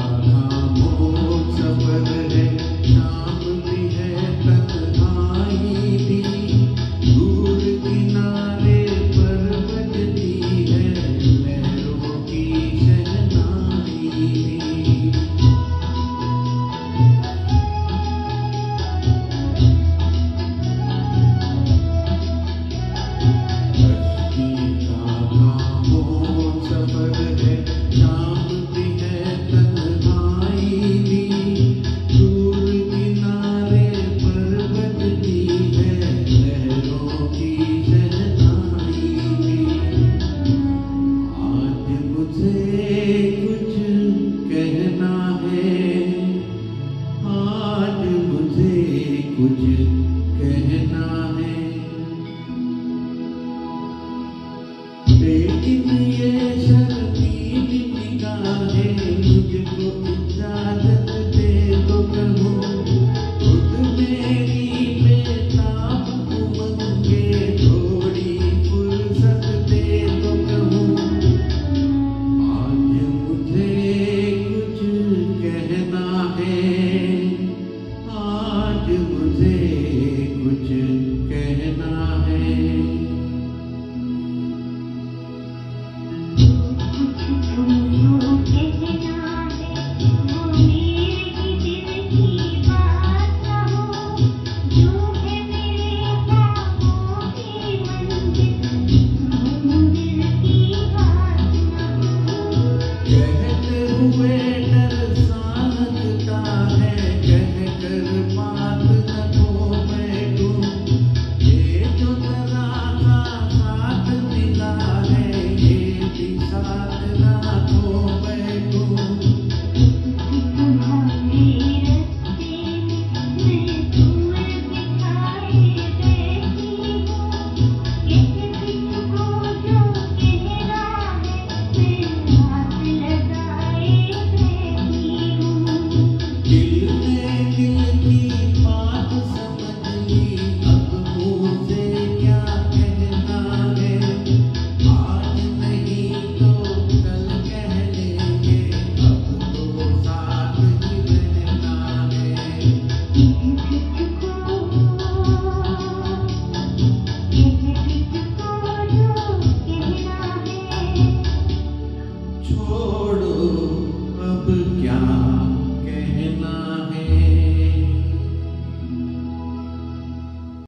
Amen. away.